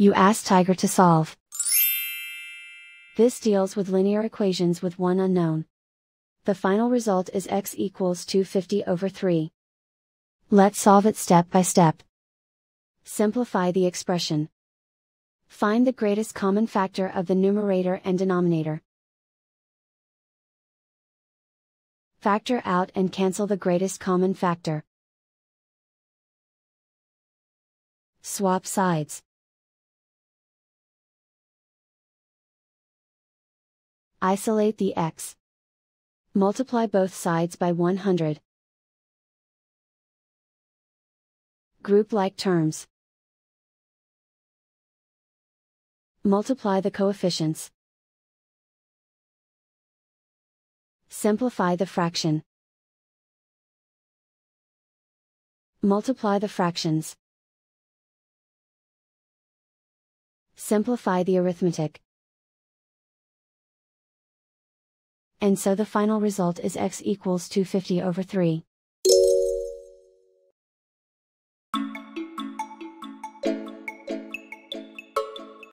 You ask Tiger to solve. This deals with linear equations with one unknown. The final result is x equals 250 over 3. Let's solve it step by step. Simplify the expression. Find the greatest common factor of the numerator and denominator. Factor out and cancel the greatest common factor. Swap sides. Isolate the x. Multiply both sides by 100. Group like terms. Multiply the coefficients. Simplify the fraction. Multiply the fractions. Simplify the arithmetic. And so the final result is x equals 250 over 3.